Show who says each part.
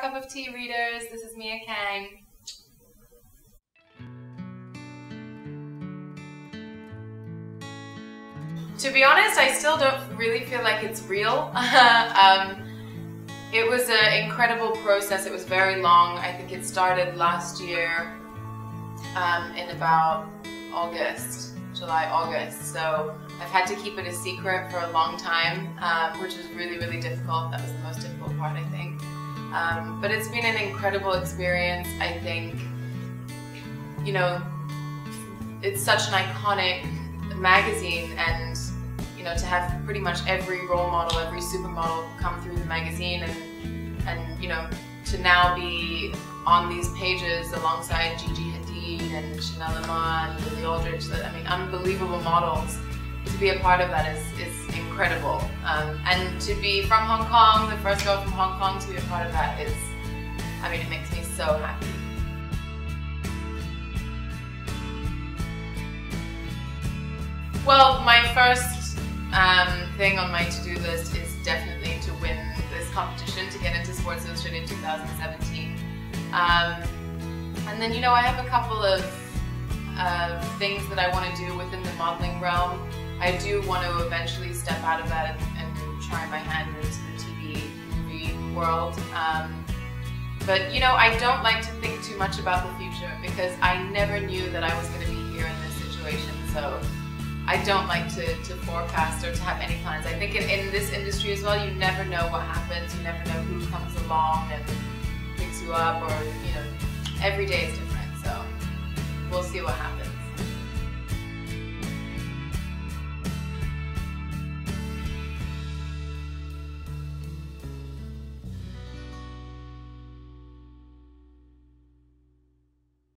Speaker 1: cup of tea readers. This is Mia Kang. To be honest, I still don't really feel like it's real. um, it was an incredible process. It was very long. I think it started last year um, in about August, July, August. So I've had to keep it a secret for a long time, um, which was really, really difficult. That was the most difficult part, I think. Um, but it's been an incredible experience. I think, you know, it's such an iconic magazine and you know to have pretty much every role model every supermodel come through the magazine and and you know to now be on these pages alongside Gigi Hadid and Chanel Iman and Lily Aldridge I mean unbelievable models to be a part of that is, is incredible um, and to be from Hong Kong the first girl from Hong Kong to be a part of that is I mean it makes me so happy Well, my first um, thing on my to-do list is definitely to win this competition to get into Sports Illustrated 2017. Um, and then, you know, I have a couple of uh, things that I want to do within the modeling realm. I do want to eventually step out of that and, and try my hand into the TV movie world. Um, but you know, I don't like to think too much about the future because I never knew that I was going to be here in this situation. So I don't like to, to forecast or to have any plans. I think in, in this industry as well, you never know what happens. You never know who comes along and picks you up or, you know, every day is different.